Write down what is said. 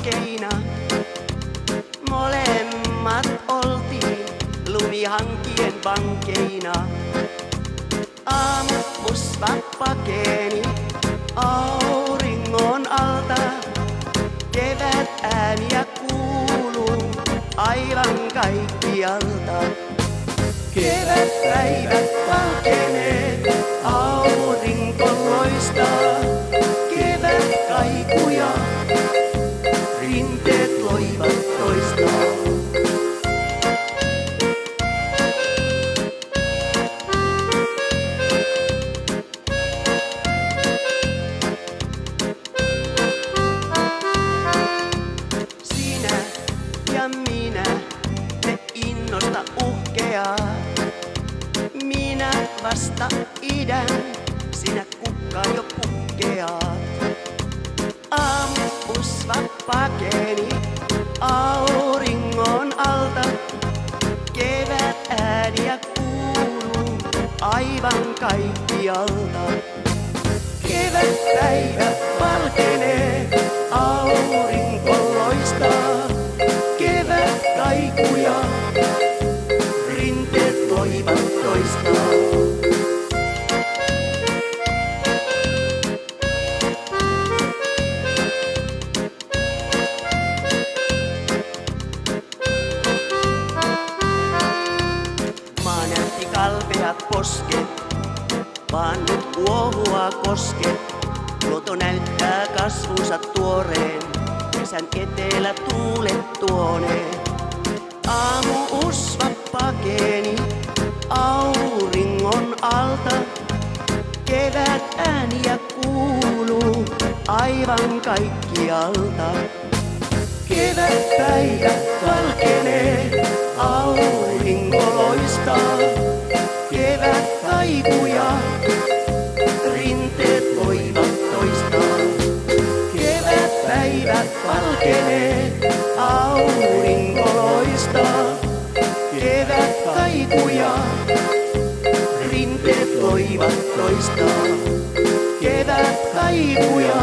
rohkeina. Molemmat oltiin lumihankien vankeina. Aamu pakeni auringon alta. Kevät ääniä kuuluu aivan kaikkialta. Kevät päivät valkenee auringon ja minä, me innosta uhkeaa. Minä vasta idän, sinä kukka jo pukkeaat. Aamu usva pakeni auringon alta. Kevät ääniä kuuluu aivan kaikkialta. Kevät päivä valkenee, kalpeat posket, vaan nyt kuohua koske. Luoto näyttää kasvunsa tuoreen, kesän etelä tuulet tuoneen. Aamu usva pakeni auringon alta. Kevät ääniä kuuluu aivan kaikkialta. Kevät päivä valkenee, aurinko loistaa. Loistaa. Kevät kaikuja, rinteet voivat toistaa. Kevät kaikuja.